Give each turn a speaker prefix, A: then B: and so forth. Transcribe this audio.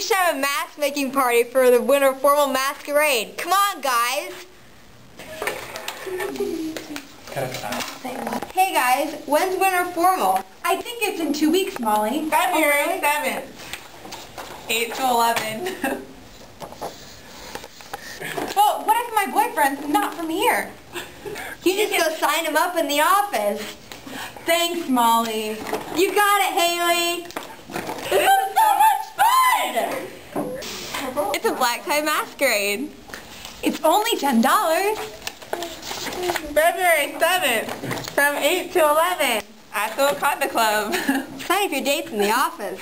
A: we should have a mask making party for the winter formal masquerade. Come on, guys. Hey guys, when's winter formal?
B: I think it's in two weeks, Molly.
C: February 7th, 8 to 11.
B: Well, what if my boyfriend's not from here?
A: You just go sign him up in the office.
B: Thanks, Molly.
A: You got it, Haley.
C: It's a black tie masquerade.
B: It's only $10.
C: February 7th, from 8 to 11, at the Wakonda Club.
A: Sign up your dates in the office.